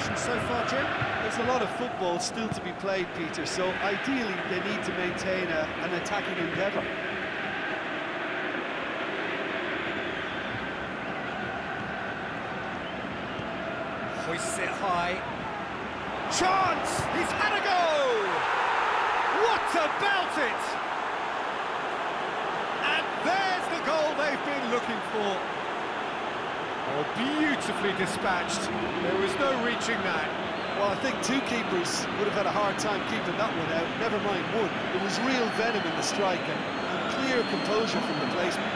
so far, Jim? There's a lot of football still to be played, Peter, so ideally they need to maintain a, an attacking endeavour. Hoists it high. Chance! He's had a go! What about it? And there's the goal they've been looking for. Oh, beautifully dispatched. There was no reaching that. Well, I think two keepers would have had a hard time keeping that one out, never mind one. There was real venom in the strike and, and clear composure from the placement.